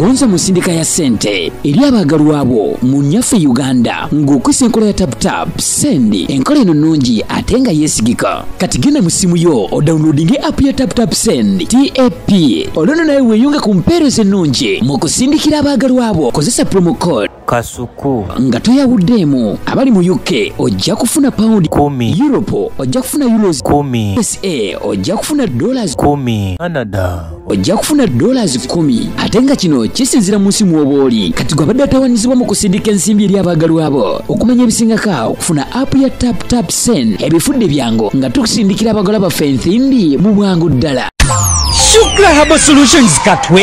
gonza mu nsindika ya ssente eri abaagalwa abo mu nnyaffe uganda ng'okwisa enkola ya taputap sendi enkola eno nnungi ate nga yeesigika. Kati genda mu simu yo odawunloadinge app ya taputap send tap olwono nawe weeyunge ku mpeereza ennungi mu kusindikira abaagalwa abo kozesa promo code kasuku. Nga toyawuddeemu abali mu uk ojja kufuna pawundi kumi. Europe ojja kufuna euros. Kumi. Usa ojja kufuna dollars. Kumi. Canada. Ojja kufuna dollars 10 ate nga kino kisinzira mu nsi mw'oba oli kati gwe abadde atawanyizibwa mu kusindika ensimbi eri abaagalwa abo. Okumanya ebisingaka okufuna app ya tap tap sen ebifudde byangu nga tukusindikira abaagalwa baffe ensimbi mu bwangu ddala shukra Herbal solutions katwe.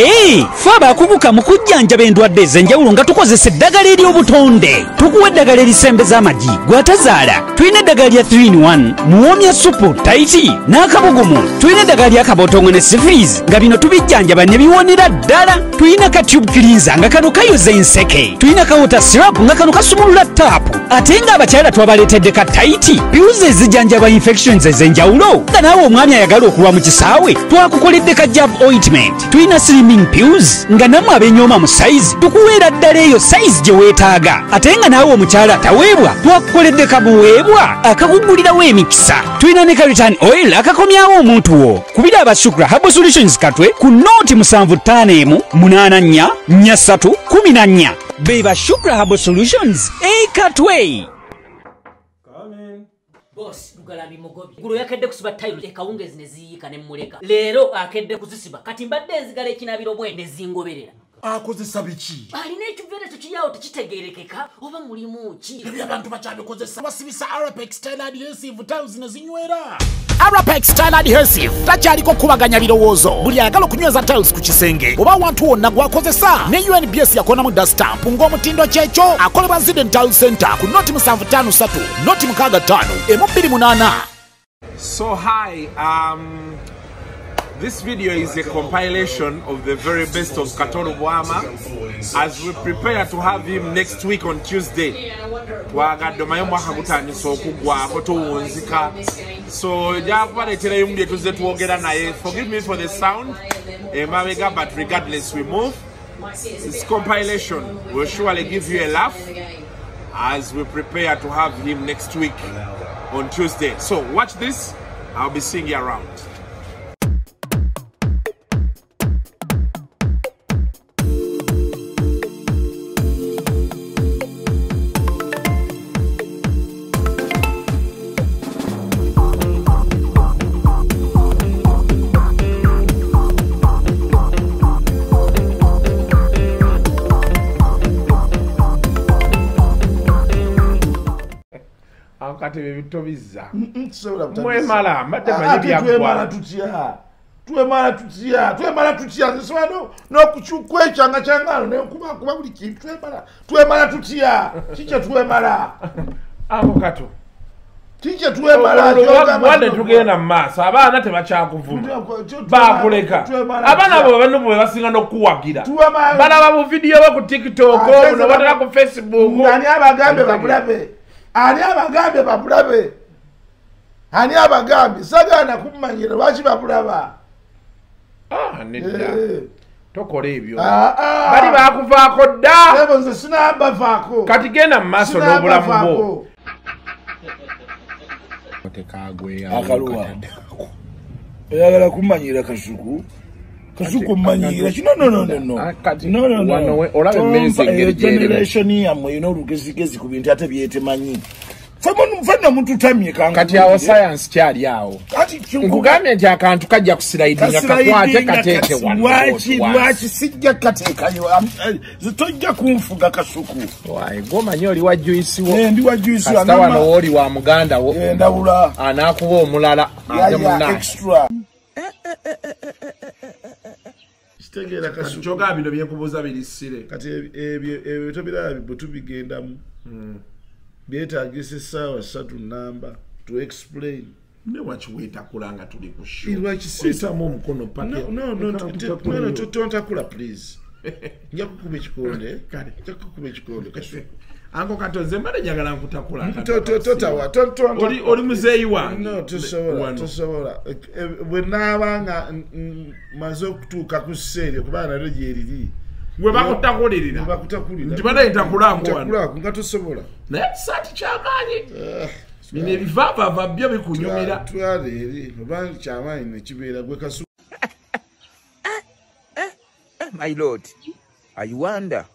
Fe abakuguka mu kujjanjaba endwadde ez'enjawulo nga tukozesa eddagala ery'obutonde. Tukuwa eddagala erisembeza amagi gwatazaala. Tulina eddagala lya 3-in-1 muwomya supu taiti n'akabugumu. Tulina eddagala ly'akabotongo ne sifilis nga bino tubijjanjaba ne biwonera ddala. Tulina ka tube cleanser nga kano kayoza enseke. Tulina ka sirapu nga kano kasumulula taapu ate ng'abakyala twabaleetedde ka taiti piuzi ezijjanjaba infections ez'enjawulo. Nga naawe omwami ayagala okulwa mu kisaawe. Twakukoledde ka jab ointment. Tulina slimming pills nga nammwe abenyooma mu sayizi tukuweera ddala eyo sayizi gye weetaaga. Ate nga naawe omukyala ataweebwa twakukoledde kabuweebwa akakugulirawo emikisa. Tulina ne ka return oil akakomyawo omuntu wo. Kubira abasukra habo solutions katwe ku nooti 75 84 43 14 be ba shukra habo solutions ekatwe bosi lugalambi mugobi gulo yakedde kusiba tayiro ekawungezi ne ziyiika ne mmuleka. Leero akedde kuzisiba kati mbadde nzigala ekinabiro bwe ne zingoberera akozesa biki alina ekiveera kiyawo tekitegerekeka oba mulimu ki? Ebyo abantu bakyabikozesa basibisa arapex adhesive tiles ne zinywera. Arapex style adhesive takyaliko kubaganya birowoozo. Buli ayagala okunyweza tiles ku kisenge oba awantu wonna gwakozesa. Ne unbs yakonamu dastamp ng'omutindo kyekyo. Akolebwa ziden tile center ku noti 753 noti 65 emu 28 So hi, um, this video is a compilation of the very best of Katoro Bwama as we prepare to have him next week on Tuesday. so forgive me for the sound emabega but regardless we move this compilation will surely give you a laugh as we prepare to have him next week on Tuesday. So watch this. I'll be seeing you around. Akatebe bitobizza mwemala mbadde manyi twemala byaggwa tutya? Twemala tutya? Twemala tutya? Nsobola n'okukwekyanga kyangalo nekubakuba buli kintu. Twemala twemala tutya? Kikye twemala? Ako kato. Kikye twemala? Wadde tugenda mu maaso abaana tebakyakuvuma. Bakuleka. abaana abo bano bwe basinga n'okuwagira. Balaba bu vidiyo bo ku tiktok Ate buno batera ku facebook. Ani abagambye babulabe ani abagambye babulabe? Ani abagambye sagana kumanyira lwaki babulaba? Ah, nedda. Eh. tokola ebyo. Ah, ah. bali bakuvaako dda. Ebo nze sinabavaako kati genda mu maaso n'obulamu bwo. Sinabavaako. akaluwa. Oyagala kumanyira kasuku kasuku mmanyira kino olaba emmezi engeri gyerimu. generation yammwe erina olugezigezi ku bintu ate byetemanyi fenna mututamye kati awo sayansi kyali awo. Nkugambye nti akantu kajja kusilayidinga kakwate kateeke lwaki wano lwaki sijja kateekayo Am- eh, tojja kunfuga kasuku. Gomanyi oli wa juyisi wo? Eh, ndi wa juyisi kasita wanama- wano wooli wa muganda wo. Eh, ndawula anaakuba omulala ate yaya munna extra kitegeera kasuku. kyogaa bino byenkubuuza birisire kati ebyo tobiraba bwe tubigendamu byetaagisa essaawa ssatu namba to explain. Ne wakiweetakula nga tuli ku sho lwaki se- Oyisamu omukono pake No, no, no, Leka t- t- tutakula no, eyo. t- tontakula please. Nja kukuba ekikonde. Nja kukuba ekikonde kasuku anko kato nze mbadde njagala nkutakula To- to- totawa to- to- to- Oli- muzeeyi wange no tosobola Wano. tosobola. Eh, eh, bwe naaba nga mm, mm, maze okutuuka ku sseeryo kubanga nalyo gyeriri gwe bakutakulirira bakutakulira nti badayi ntakulaako wano. Ntakulaako nga tosobola. Naye kisaati kyamaanyi. Bino ebivaavaava byo bikunyumira. twala eri oba kyamaanyi nekibeera gwe kasu My lord, I wonder.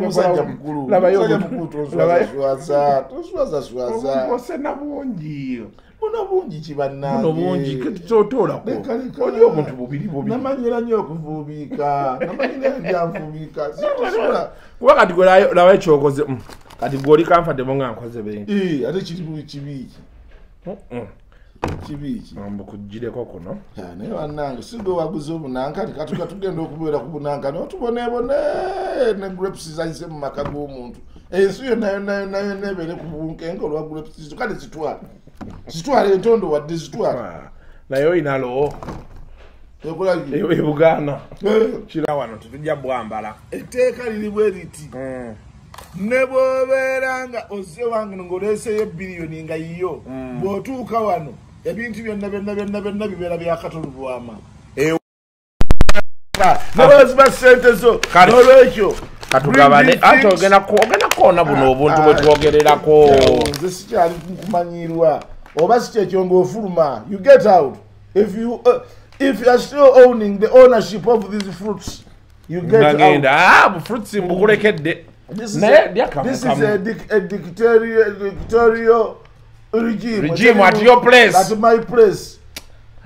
Musajja mukulu musajja mukulu toswazaswaza toswazaswaza osena bungi buno bungi kibannange buno bungi leka. oli omuntu bubiri bubiri namanyira nnyo okuvuubiika namanyira sitosobola kuba kati gwe laba ekyokoze mm, kati gwe oli kanfademo nga nkoze Eh, ate kiri mu kibiiki? Kibiiki mbukugireko kuno. Naye bannange siga waguze obunankani katuka tugenda okubeera ku bunankani otubonebone ne grapes zayise mu maka g'omuntu. Ensi yonna yonna yonna yonna ebeere ku bunkenke olwa grapes kale zitwale. Zitwale entondo wadde zitwale. Ah, naye oyina loo ekola ki? e bugaana Eh, kira wano tetujja bwambala. Etteeka liri bwe riti ne bw'obeera nga ozze wange ng'oleeseyo biliyoni nga yiyo. Bw'otuuka wano ebintu byonna byonna byonna byonna bibeera byakatolubwama nebaziba sente zo n'olwekyo katugabane things- ogenda ku- ogenda kuwona buno obuntu bwe twogererako. nze sikyali kumanyirwa oba si kyekyo ng'ofuluma you get out. If you, uh, if you are still owning the ownership of these fruits you get out. ah, bufruitsi mbukulekedde. Naye a- lya kamu this is a dic- a dictatorial regime Regime at your place. at my place.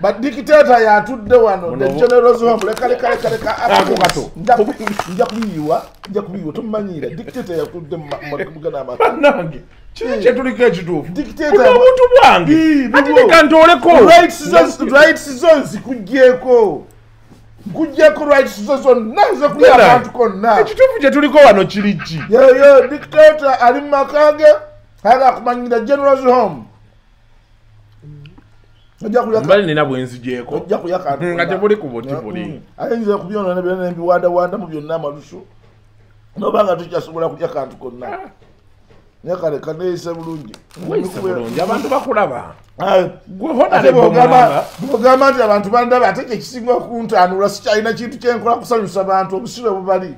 But dictator yatudde wano the generals home leka leka leka leka Ako kato. Nja kubi- nja kubiyiwa nja kubiyiwa tomumanyira dictator yatudde mu ma- mu mugana amatu bannange kiri kyetuliko ekituufu? Dictator- buno obuntu bwange. Ii, ati nibwo. nikantooleko rights zo rights zo nzikugyeko nkugyeko rights zo zonna nze kuli Nena, abantu konna. Ekituufu kyetuliko wano kiri ki yoyo dictator ali mu maka ge aga akumanyira generals home mbali nina bwenzigyeko ojja kulya kantu nga tebuli ku buti buli Mm. ayinza okubyonona byonna nembiwandawandamu byonna amalusu. Noba nga tukyasobola kulya kantu konna. Naye kale kaneeyisa bulungi. Abantu bakulaba. Bwogamba bwogamba nti abantu bandaba ate kyekisinga okuntaanula sikyalina kintu kyenkola kusanyusa abantu obusibe bubali.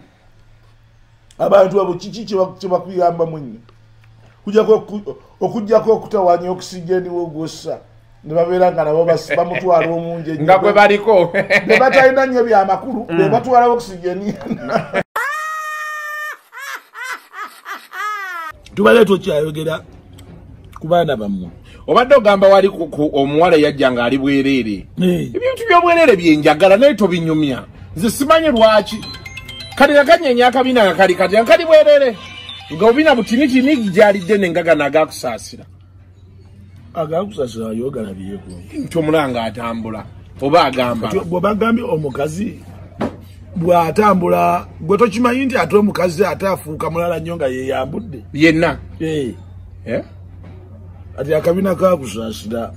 Abantu abo kiki kyebakuyambamu nnyo kujjako oku- okugjako okutawanya okisigeni wogwossa ne babeera nga nabo bamutwala omungi nga gwe baliko. Be batalina nnyo byamakulu be batwala okisigeni tubale tokyayogera ku baana bammwe. Obadde ogamba wali omuwala yajja ngaali bwereere. Ebintu byobwereere byenjagala naye tobinyumya. Nze simanyi lwaki. Kati nakanyenya akabina nga kali kati nakali bwereere nga obina butinitini gyalidde nengaga nagakusaasira agakusasira yogalabiyeko nti omulanga atambula oba agamba? Bwebagambye omukazi bw'atambula gwe tokimanyi nti ate omukazi ate afuuka mulala nnyo nga yeyambudde yenna? Eh, ati akabina kakusaasira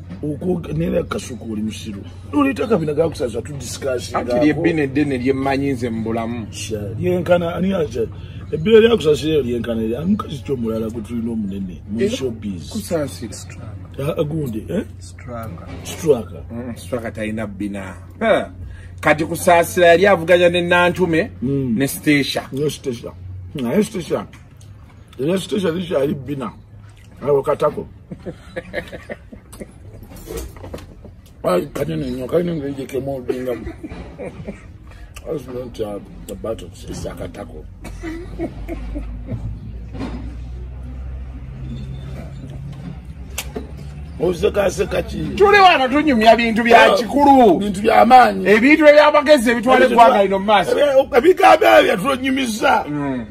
nera kasuka oli musiru. Noleta akabina kakusaasira akiri tudisikasinga ebbina eddene lyemmanyi nze mu bulamu. Lyenkana ani ebbira lyakusaasira eryo lyenkana eryo ani mukazi kyomulala gwe tulina omunene mu showbiz. kusaasira. Ah, gundi eh? straka. Straka. Talina bbina Ha. kati kusaasira yali avuganya ne nantume ne station niyo station naye station era station likyali bina. Awo katako Ai, kanene nnyo kalina engeri olubingamu nti abatusisa akatako osekaseka ki tuli wano tunyumya bintu bya kikulu. bintu byamaanyi ebintu ebyamagezi ebitwala eggwanga lino mu maaso. Ebigambo ebyo byatulonyumiza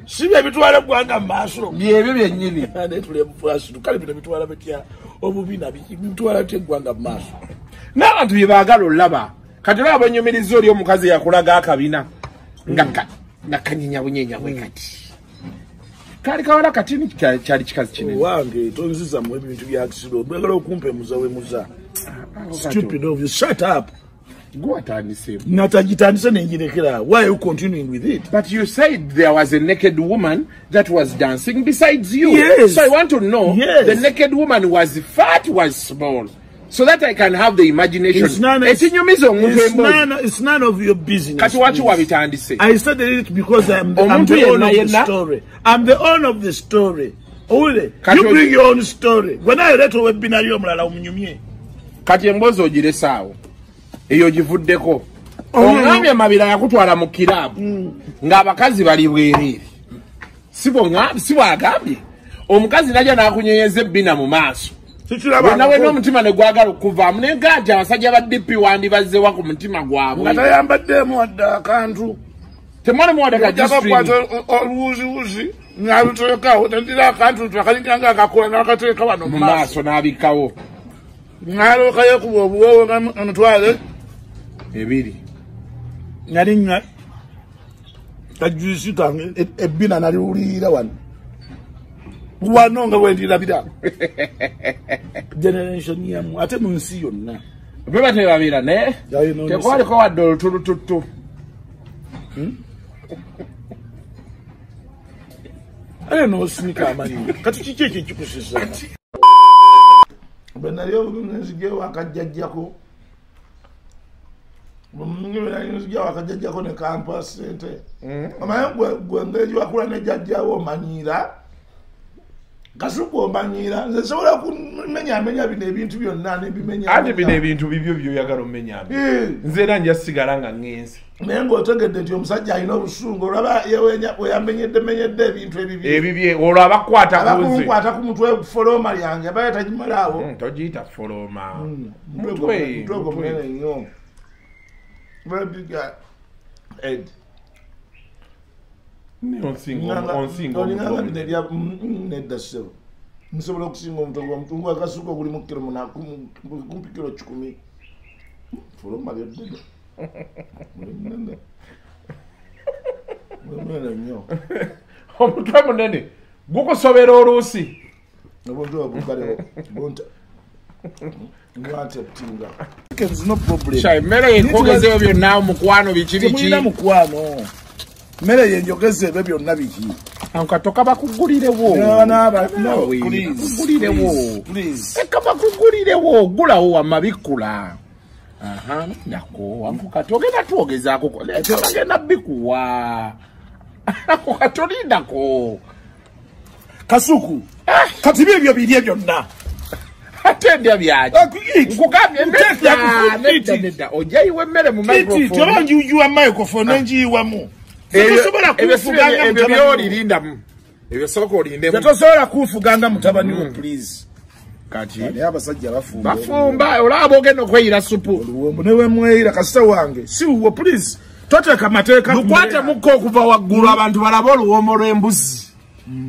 si bye bitwala eggwanga mu maaso. Byebyo byennyini. Naye tulebufasitu kale bino bitwala bitya? Obubina biki- bitwala bitya eggwanga mu maaso? N'abantu bye baagala olaba kati olaba bwenyumiriza oli omukazi yakulaga akabina nga ka- nga kanyenya bunyenya bwe kati kaali kawala katini kya- kyali kikazi kinene wange tonziza mu ebintu bya kisiro oyagala okumpemuza wemuza stupid of you shut up gwatandisemu natagitandise nengirekera why are you continuing with it But you said there was a naked woman that was dancing besides you. Yes. So I want to know Yes. the naked woman was fat, was small. So that I can have the imagination. It's none, Ekinyumiza omuntu it's, emboozi. none, it's none of your business. Kati waki please. wabitandise? I started it because I'm the, I'm the owner of the story. I'm the owner of the story. Kati you bring your own story. When I leeta webbina ly'omulala omunyumye. Kati emboozi ogirese awo. Eyo givuddeko. Oh, no, Oŋŋambye Mabira yakutwala mu kiraabu ng'abakazi bali bwereere. Si bw'oŋŋambye, si bw'agambye. Omukazi najja n'akunyenyeza ebbina mu maaso. Wena wena omutima ne gwagala okuvaamu naye nga nti abasajja ba dp wandibazzewa ku mutima nga gwabwe tayambaddeemu wadde akantu. Temwali muwadde jakakwata oluwuziwuzi ng'aluterekawo tendira akantu twakanyikira nga akakola n'akatereka wano mu maaso n'abikkawo. Ng'alooka yeekuba obuwowe amutwale ebiri. Nali nga kajuisi kange e- ebbina naliwulirira wano wano nga wendirabira generation yamu ate mu nsi yonna. Be batebabeera naye Yayo no tekwaliko wadde olutulututtu ale nosika amanyi kati kiki ekyo ekikusiza bwe nali nzigewo akajjajjako. Nzigewo akajjajjako ne kampa sente omanyi gwe ngeri wakula ne jjajjawo omanyiira kasuku omanyiira nze nsobola kumenyamenya bino ebintu byonna nebimenya ate bino ebintu bibyo byoyagala omenyamu nze era nja sigala nga ŋŋenze naye ng'otegedde nti omusajja alina obusungu olaba weyamenyedde menyedde ebintu ebibye olwo abakwata ku mutwe foloma lyange abaye tagimalaawo togiyita foloma mutwe ogwo munene nnyo. Very big uh, head onsinga olinganga bino ebya mm, nedda ssebo nsobola okusinga omutwe gwomutungu akasuka ogulimu kiro muna- kum- kumpi kiro kikumi. Foloma lyoddede munene. Munene nnyo. Omutwe munene gukusobera oluusi. Obuntu obugalewo bunta. Nwanteptinga no problem. Sha, emmere yekwogezeyo byonna mukwano biki temulina mukwano mmere yenjogeze ebyo byonna biki? Ankatoka bakugulirewo. N'aba- no, Nawe, please, bakugulirewo. please, please. eka bakugulirewo. Gulawo wamma bikula aha nako wankukati ogenda twogezaako bagenda bikuwa. Ako katolindako kasuku kati byebyo birye byonna. Ate ndya byaki? Nkugambye nedda ojayiwa emmere mu microphone. njiujuwa microphone nenjiyiwamu Ebyo- byolirindamu ebyo sooka olindemu tetosobola kunfuganga mutabani wo please. Kati? Naye abasajja bafumba bafumba olaba ogenda okweyira supu. Newemweyira kasita wange. Si wuwo please. Toteeka mateeka ku lukwate mmere mukko okuva waggulu abantu balabe oluwombo lw'embuzi.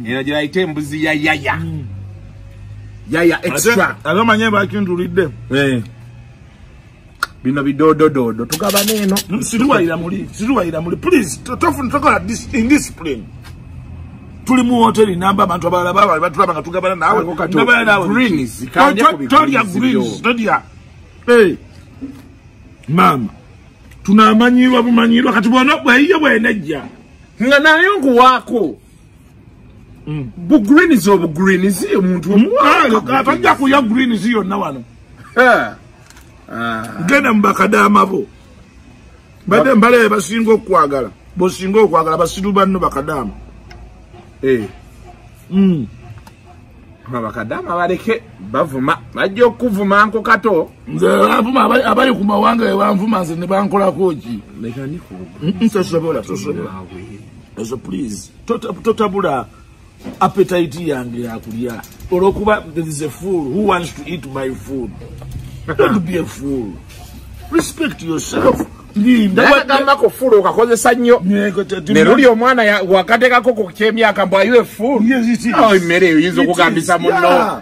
Eno gye bayita embuzi ya yaya. Yaya extra. omanye bakindulidde Eh. Bino bidododoodo tugaba neeno situwayira muli situwayira muli. Please to- tofuna tokola dis- indiscipline tuli mu hoteri namba abantu abalala baba batulaba nga tugabana nawe Ako kati ngabana nawe greens, To- kandya to- ku bi- tolya greens greens byo. tolya. Eh, maama tunamanyirwa bumanyirwa kati bwona bweyiye bwenejja. Nga nayo nkuwaako. Bugreens obugreens omuntu Kale, tajja kulya greens yonna wano genda mu bakadaama bo. Badde mbalabe basinga okwagala. Bosinga okwagala basiru banno bakadaama. Mm. abakadaama baleke bavuma bajja okuvuma nko kato. Nze banvuma abali- abali ku mawanga webanvuma nze ne bankolako ki? Mm, tosobola tosobola. Ezo please. Tota- totabula appetite yange yakulya olwokuba there is a fool who wants to eat my food don't be a fool. Respect yourself. Linda. Nagambako fulu okakozesa nnyo. Ne luli omwana ya- wakatekako ku kyemyaka mbw ayiwe fulu Oh, emmere eyo yinza okugambisa muno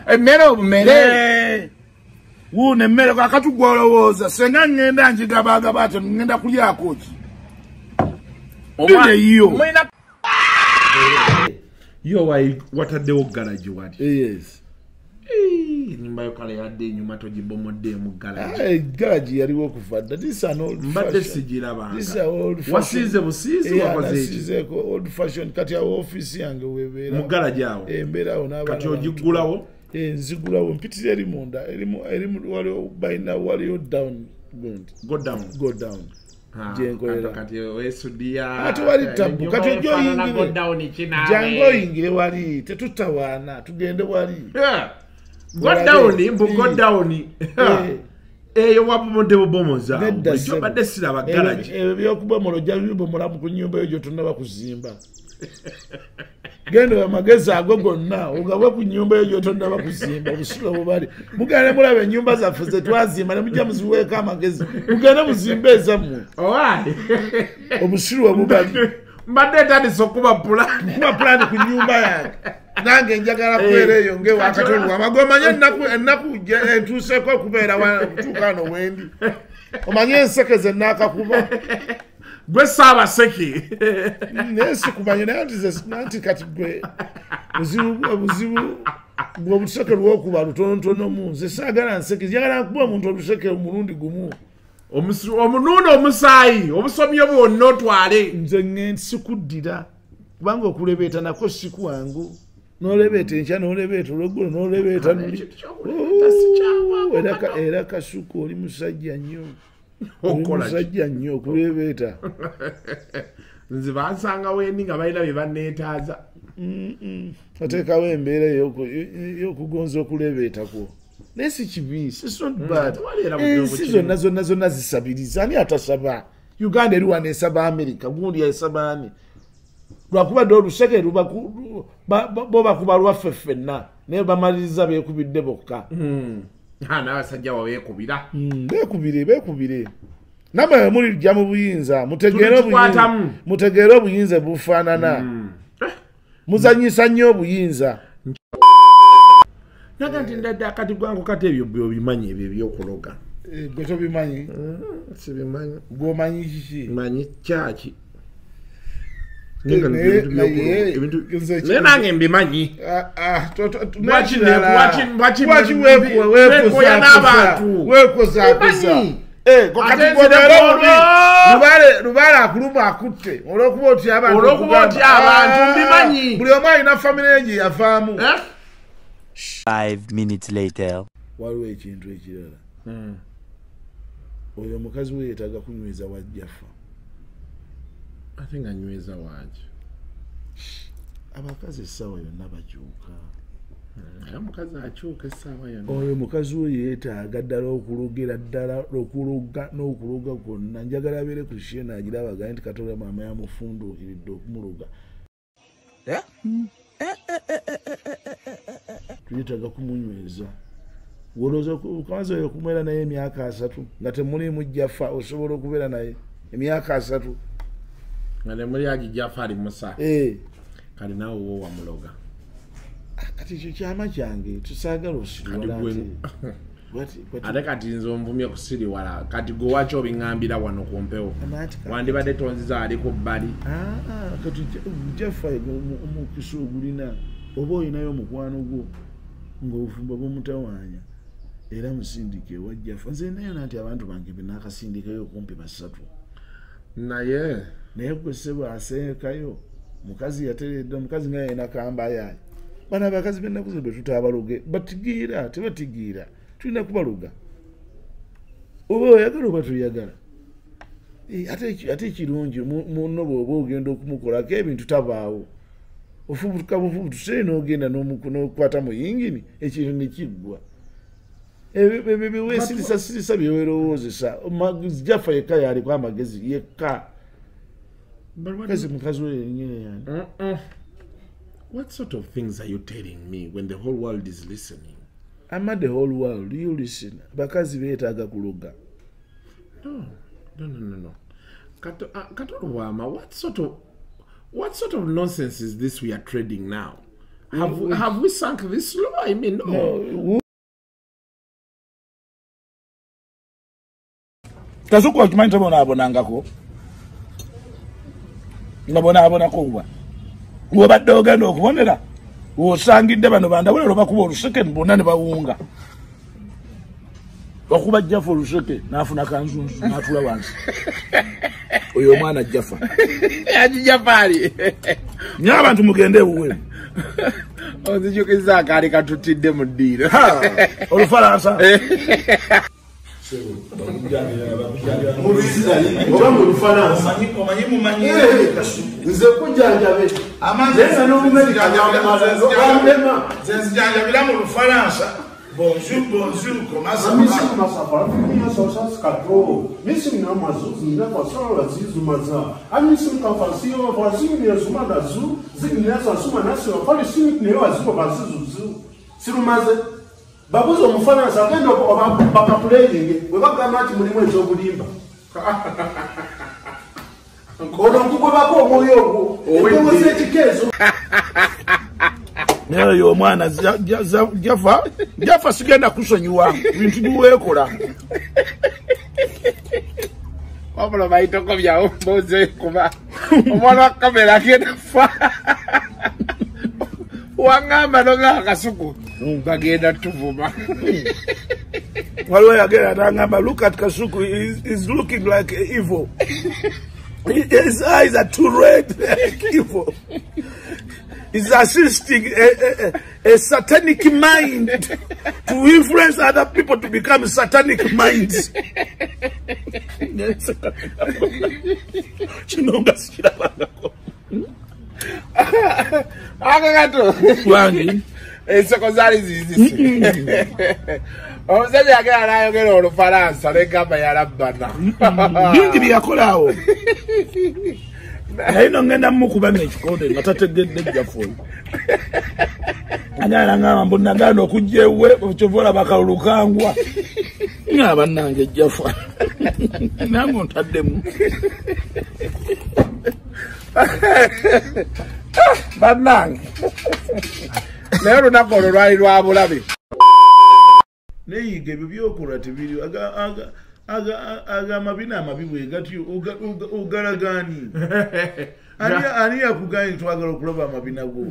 emmere obumere wuno emmere kakati gwolowooza senga ngenda njigabagaba ate ngenda kulyako ki? Omwa- Iyo. Mulina- yo wayi- wataddewo garaji wali yes enyumba yo kale yadde enyuma togibomoddeemu gala garagi yaliwo okuva dda. This an old fashion. Yeah, kati awo ofiisi yange webeera mu gala gyawo embeerawo kati ogiggulawo nzigulawo. Mpitira eri munda. Erimu balina waliyo down. Go down. Go down. Ah, gyenkolera. kati- kati wesudiya Ati wali tabu, kati ojja oyingire. jange oyingire wali. Tetutawaana. Tugende wali godawuni mbu Eh. godawuni Eh. eyo wabomodde bubomoza bulijjo badde siraba galagi ebyo byokubomola ojja bibomolamu ku nyumba eyo gyotonaba kuzimba. Genda amagezi ago gonna ogabwe ku nyumba eyo gyotonaba kuzimba. Obusulo bubali mugende mulaba enyumba zaffe zetwazimba nemujja muziweeko amagezi mugende muzimbe ezammwe obusulo bubali mbadde etandisa okuba pulani kuba pulani ku nyumba yange. Nange njagala kubeera eyo ngewakatonda wamaga omanye ennaku gye- entuuseeko okubeera wano wendi omanye enseke zenaakakuba gwe saabaseki naye sikumanye naye nti kati gwe buzibu gwe oluseke lwokuba lutonotono mu nze. Saagala nseke njagala nkuba omuntu oluseke omulundi gumu Omusu- omunuuna omusaayi obusomyo bwonna otwale. Nze ŋŋe sikuddira kubanga okulebeeta nako sikwangu nolebeeta enkya nolebeeta olweggulo nolebeeta si. Era ka- era kasuku oli musajja nnyo. Oli Okola ki? musajja nnyo okulebeeta. Nze bansanga wendi nga balina bye banneetaaza. Oteekawo embeera ey'oku- ey'okugonza okulebeetakwo naye si kibi ensi zonna zonna zonna zisabiriza ani atasaba. Uganda eri wano esaba amerika gundi esaba ani lwakuba dde oluseke bo bakuba lwaffe ffenna. Naye bamaliriza beekubidde bokka. Ah, n'abasajja wabeekubira Mm, beekubire beekubire. Namwe bwe mulijja mu buyinza mutegeere obuyinza- mutegeere obuyinza bufaanana muzanyisa nnyo obuyinza naga nti ndadde akati gwangu kati ebyo bwe obimanyi ebyo ebyokuloga Eh, gwe tobimanyi? Sibimanyi. Gwomanyi kiki? Manyi kyaki? Eh, naye- nange mbimanyi. Ah, ah, n'abantu? Eh. Lubaale- akuluma akutte. Olwokuba abantu otya abantu, "Ah, mbimanyi." buli omu alina famire ye gye yavaamu. Eh? Five minutes later. waliwo ekintu ekirala. Oyo omukazi we yeetaaga kunyweza wajjafa ate nga nyweza wangi abakazi essaawa yonna bakyuka. Naye omukazi akyuka essaawa yonna. Oyo omukazi we yeetaaga ddala okulugera ddala okuluga n'okuluga kwonna. Njagala abeere ku shena agira abagaye nti katonda maama yamufunduukiridde okumuluga. Eh? Tuyetaaga kumunyweza wolooza kawazi oyo okumwera naye emyaka asatu nga temulimu jjaffa osobola okubeera naye emyaka asatu. Nga nemuli agijjafa ali musa Eh, kale naawe wo wamuloga kati ekyo kyama kyange tusaagala ate. Kati nze onvumye kusiriwala kati gwe waki obiŋŋambira wano ku mpewo? Wandibadde tonziza ali ku bbali. Ah, kati jaffa omukisa ogulina oba olinayo omukwano gwo ng'obufumba bwomutawaanya era musindike ewa jaffa nze nayona nti abantu bange benakasindikayo okumpi basatu. Naye? Naye gwe sebo aseekayo mukazi yateredde omukazi nga yalina kambayayi bano abakazi bennaku zino betutaabaloge batigiira tebatigiira tulina kubaluga. Oba oyagala oba toyagala. Ate eki- ate ekirungi mu- munno bwoba ogenda okumukolako ebintu tabaawo ofubutuka bufubutuse n'ogenda n'omuku- n'okukwata mu yingini ekintu nekiggwa Ebyo- ebyo byeweesirisa sirisa byewerowoozesa jaffa yekka yaliko amagezi yekka. Kazi mukazi we yenyini yani. What sort of things are you telling me when the whole world is listening? Ama the whole world you listen. Bakazi beetaaga kuloga. No no no no no. Kato- uh, katolobwama what sort of what sort of nonsense is this we are trading now? Have, we, have we sunk this low? I mean no, oh. No, kasuku wakimanyi tobonaabonangako nga bonaabonako gwa ng'obadde ogenda okubonera osangidde bano bandawulero bakuba oluseke bonna ne bawunga bakuba jjafa oluseke n'afuna kanzunzu n'atula wansi oyo omwana jjafa yajijapaali nye abantu mugende ewuwe onzijukiza akaali katutidde mu ddiiro olufalansa nze kujanjabe naye n'obumerikanyamema zenzijanjabira mu lufalansa bonjour bonjour comment ça va? misi masabafiliya sasasikato misi na mazuzu na kwasola zizumaza amisi mkafasiyo vazimine zumada zu zigineza zuma nasiwa polisi neyo azipo vazizuzu sirumaze babuzi omufaanansi agenda bakapulayinge bwe bagamba nti mulimu ekyobulimba olwo nkugobako omwoyo ogwo edobozi ekikeezo naye oyo omwana za- ja- za- jafa jafa sigenda kusonyiwa bintu biweekola wabula bayitoko byawo mboze kuba omwana wa kamera agenda fa. Wanga noga akasuku bagenda tuvuma. Waliwo yagenda nangamba look at kasuku is, is looking like evil. His eyes are too red like evil is assisting a, a, a, satanic mind to influence other people to become satanic minds. Kino nga sikirabangako akakato wangi ensoko zaali zizisi omusajja yagenda nayogera olufalansa negamba yalabbana bingi byakolaawo naye no ngenda mukubamu ekikonde nga tategedde ejjafu oyo. Agala ngamba mbu naganda okujja ewe kyova olaba akalulu kangwa nga bannange ejjafa nange ontaddemu. Bannange. Naye olunaku olwo lwali lwa bulabe. Neyiga ebyo byokola tebiri bina amabi bwe gatyo oga- oga- ogalagaani Ani- yakuganye twagala okulaba amabina go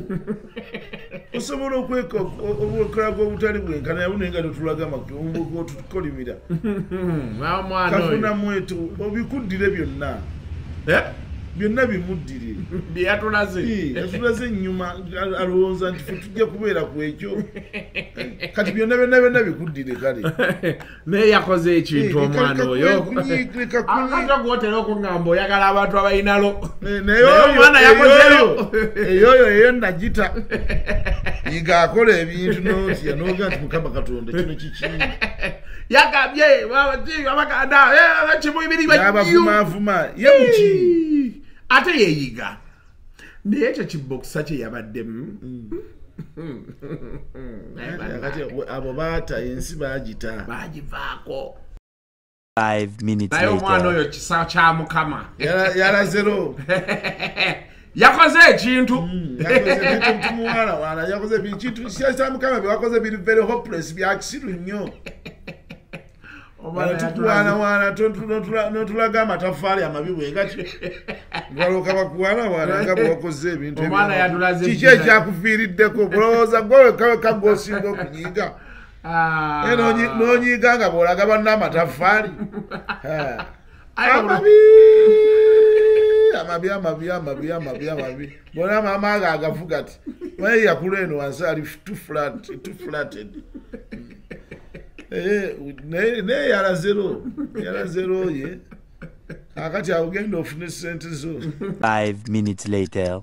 osobola okweka obukolaga obutali bwenkana yabu naye nga tetulaga tukolimira. Kafuna mweto obikuddire byonna byonna bimuddire byeyatulaze yatulaze enyuma al- alowooza nti fe tujja kubeera ku ekyo kati byonna byonna byonna bikuddire kale naye yakoze ekintu Eh, omwana leka oyo kunyi- leka kunyi- ate gwotera okuŋŋamba oyagala abantu abalinalo naye Naye oyo omwana yakozeyo. eyoyo eyo nagita yiga akola ebintu notya noga nti mukama katonda kino kiki yagambye abaganda kimubiri yabavumaavuma ye muki ate yeyiga. Naye ekyo kibokisa kye yabaddemu. Abo baata ensi bagita bagivaako Five minutes naye omwana later. oyo kisa kya mukama. Yala- yalazero yakoze ekintu. Wana yakoze bintu kya mukama byewakoze biri very hopeless byakisiru nnyo tukuwaanawaana notulaga amatafaali amabi bwengati balooka bakuwaanawaana nga bwewakoze ebintu kiki ekyakufiiriddeko bulowooza gwewekaweka gwosinga okunyiiga. Ah. Naye n'onyi- n'onyiiga nga bwolaga banna amatafaali. Aye, amabi! Amabi amabi amabi amabi amabi. Bona maama ago agavuga ti naye yakula eno wansi ali too flat too flatted. Eh, naye naye yalazero yalazero ye. Akati awugenda ofune sente zo Five minutes later.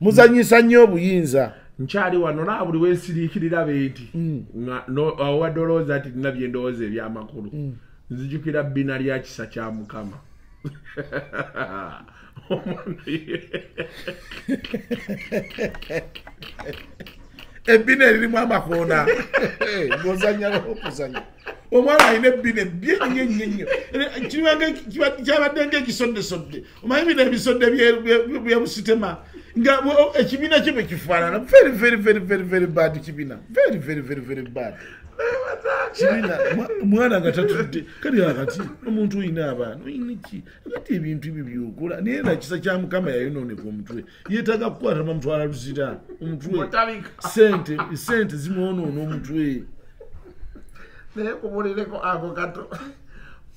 muzanyisa nnyo obuyinza. Nkyali wano naa buli wensiriikirira benti. Nga no- awadde olowooza nti nina byendowooza ebyamakulu. Nzijukira bbina lya kisa kya mukama ebbina eririmu amakoona. Ngozanya okuzanya omwana alina ebbina ebye nnyo nnyo nnyo. Kiribanga kyabadde ngaekisondesodde omanyi bino ebisodde bye- byebusitema nga ekibiina kye bwe kifaanana. Very very very very very bad kibiina. Very very very very bad kibiina mwa- mwana nga tatudde kali akati omuntu oyina abaana oyina ki? Akati ebintu ebyo byokola naye nakisa kya mukama yayonooneka omutwe. Yeetaaga kukwata bamutwala luzira omutwe. Sente sente zimwonoona omutwe. Naye kubulireko ako kato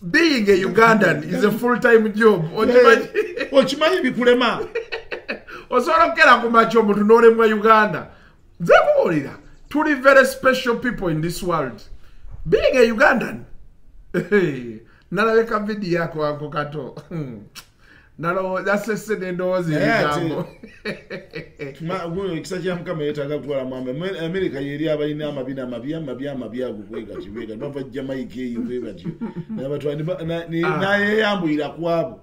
being a ugandan is a full time job. Okimanyi? Bikulema? Osobola okukera ku maki omuntu n'olemwa uganda? Nze kubuulira tuli very special people in this world. Being a ugandan. Nalabeka vidiyo yako ako kato. Nasese nendowooza ebigambo ekisa kya mukama yeetaaga kutwala mwambe. Amerika yeri abalina amabi namabi amabi amabi ago bwegati bwegati bava jamaica eyo bwebatyo nayeyambuyira ah. kwabo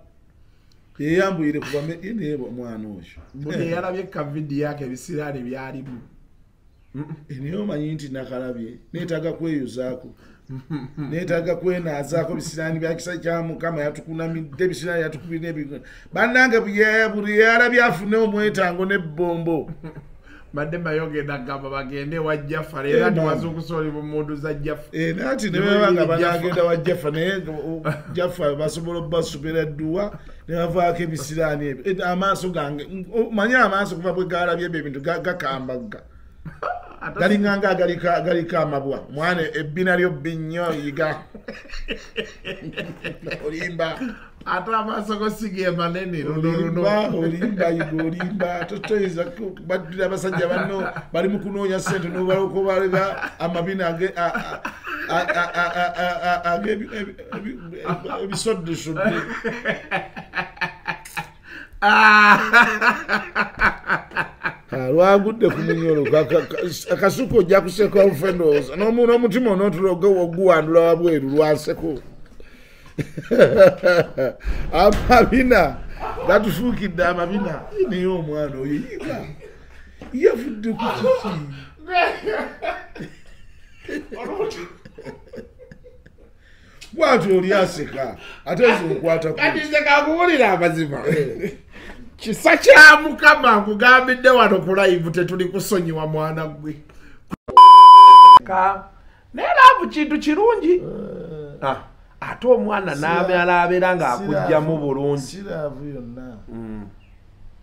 yeyambuyire kuba naye mwana oyo buli yalabye kavidiyo yako ebisiraani byalimu. Naye omanyi nti nakalabye. Neetaaga kweyuzaako. Neetaaga kwenaazaako bisiraani bya kisa kya mukama yatukunamidde bisiraani yatukubira ebi bannange buli yalabye afune omwetango n'ebbombo badde bayogenda gamba bagende ewa jaffa Eh, oli mu mundu za jaffa. Eh, naati Ne nebaba nga bwe biri Jaffa. banagenda wa jaffa naye jaffa basobola obasubira edduwa nebavaako ebisiraani ebyo. Eh, amaaso gange manye amaaso kuva bwe galabye ebyo ebintu ga- gakambaga galinganga agaliko agaliko amabwa mwana ebbina lyo bbi nnyo yiga olimba ate amaaso go sige manene olimba olimba yiga olimba totoyinza baddira abasajja banno bali mu kunoonya sente nobalokobalaga amabina age- a- lwagudde ku munyolo akasuku ojja kuseka ofe ndowooza N'omu- n'omutima onootula oguwandula wabweru lwaseko amabina gatufuukidde amabina. Naye omwana oyo yiga yavudde ku kiki? Bwati oli aseka ate nze kakuwulira amazima kisa kya mukama nkugambidde wano ku live tetuli kusonyiwa mwana gwe. Ka- naye laavu kintu kirungi. Ah, ate omwana n'amala abeera ng'akugjamu bulungi. Siraavu yonna.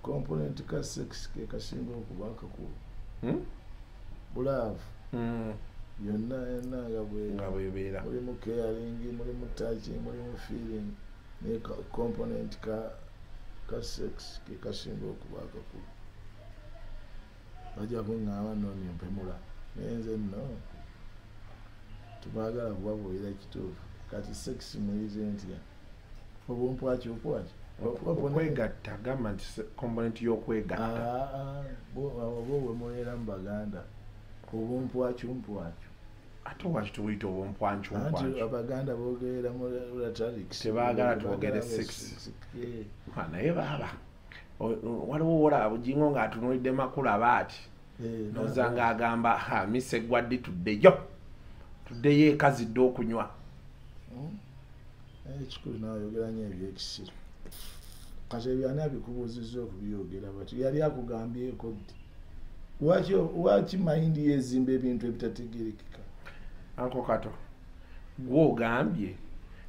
Komponenti ka sex ke kasinga okuba akakulu Hmm? bulaavu Mm, yonna yonna nga bwe nga bwebeera mulimu caring mulimu touching mulimu feeling. Naye ka- component ka ka sex ke kasinga okuba akakulu bajja kuŋŋamba nno nimpemula naye nze nno. Tubagala kubabuulira kituufu. Kati sex muyize ntya obumpwaki okwaki okwegatta. Gamba nti component y'okwegatta. Oba bwe mubeera mu baganda. Obumpwacumpwacu ate waki tubuyita anti obumpwancumpwancu abaganda bogerera mu latrix Tebaagala twogere sex. Ah, naye baaba. O- waliwo wolaba bujingo ng'atunuulidde makulu aba ati noza ng'agamba "Ha, misa eggwaddi tuddeyo tuddeyo eka zidde okunywa. Ekikulu nawayogera nyo ebyekisiro kati ebyo ani abikubuuzizza okubyogera? Bati yali akugambyeko ddi Lwaki- lwaki mayindi yezimba ebintu ebitategerekeka anko kato gwe ogambye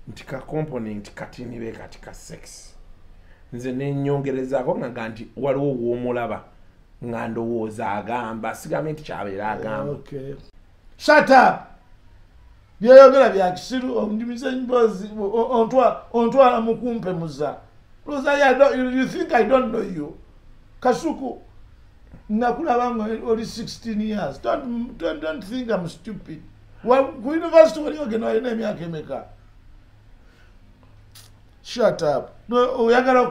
nti ka component katinibe kati ka sex. Nze nenyongerezaako ngaga nti waliwo woomulaba nga ndowooza agamba sigambye nti kyabeera agamba. Okay. Shut up! byeyogera bya kisiru onjumiza emboozi o- ontwa- ontwala mu kumpemuza Looks like I don't- you- think i don't know you? Kasuku nakulaba nga oli 16 years. Don't, don't, don't think i'm stupid ku univesity wali ogenda alina emyaka emeka shatup oyagala